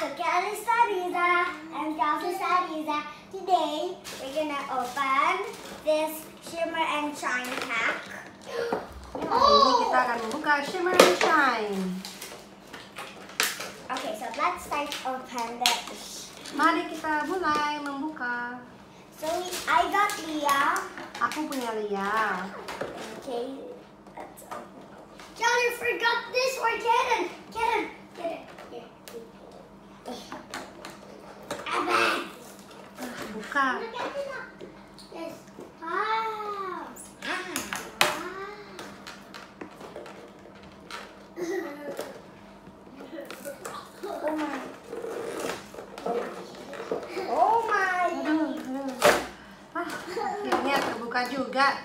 Kelly Sariza and Kelsey Sariza. Today, we're gonna open this Shimmer and Shine pack. Hari ini kita akan membuka Shimmer and Shine. Okay, so let's start open this. Mari kita mulai membuka. So we, I got Leah. Aku punya Lia. Okay, let's open. Kelly forgot this or get Ah, Buka. Yes. Wow. Oh my. Oh my. Aduh, aduh. Ah, akhirnya terbuka juga.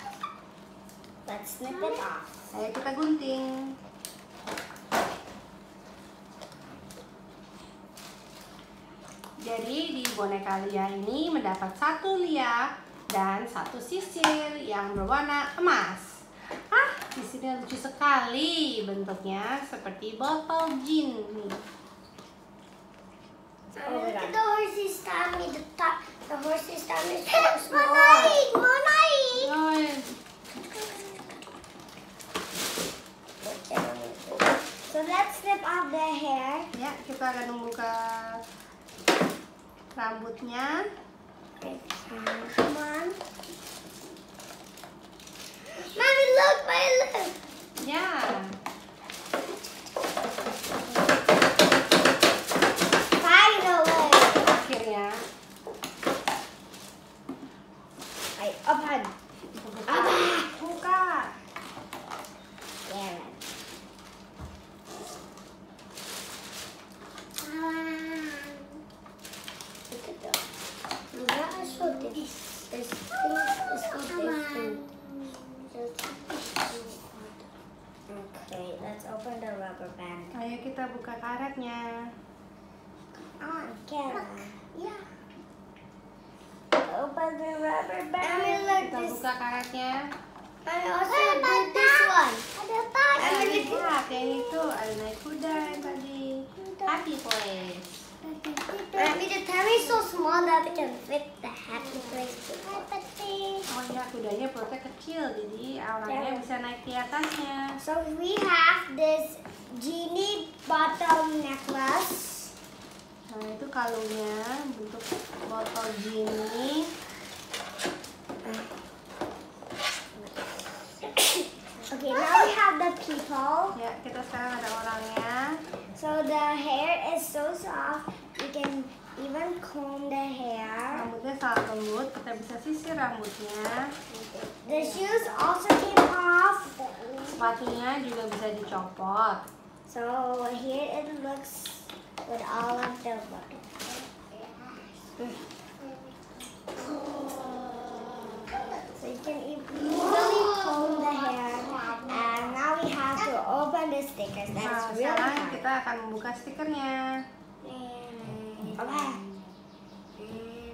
Let's snip it off. Ayo kita gunting. Jadi di boneka Lia ini mendapat satu Lia dan satu sisir yang berwarna emas. Ah, sisirnya lucu sekali bentuknya seperti botol gin nih. Oh look at the horse's tummy. The, top, the horse's tummy is so small. Oh, So let's snip off the hair. ya, kita akan membuka rambutnya. On. Mommy, look, my lip. Ya. Finally. Akhirnya I open. Buka. Buka. Damn it. Look at that. That is so different. This thing is so different. Okay, let's open the rubber band. Ayo kita buka karetnya. On camera. Yeah. Open the rubber band. Look Kita this. buka karetnya. I also did this one. Ada Ada lihat yang itu ada naik kuda yang tadi. Happy place. Tapi the tummy is so small that we can fit the Oh ya kudanya perutnya kecil jadi orangnya Ya. bisa naik di atasnya. So we have this genie bottom necklace. Nah itu kalungnya bentuk botol gini. Okay, now we have the people. Ya kita sekarang ada orangnya. So the hair is so soft. We can even comb the hair. Rambutnya sangat lembut. Kita bisa sisir rambutnya. The shoes also came off. Sepatunya juga bisa dicopot. So here it looks with all of the So you can easily comb the hair. And now we have to open the stickers. Nah That's really sekarang hard. kita akan membuka stikernya. 拜拜。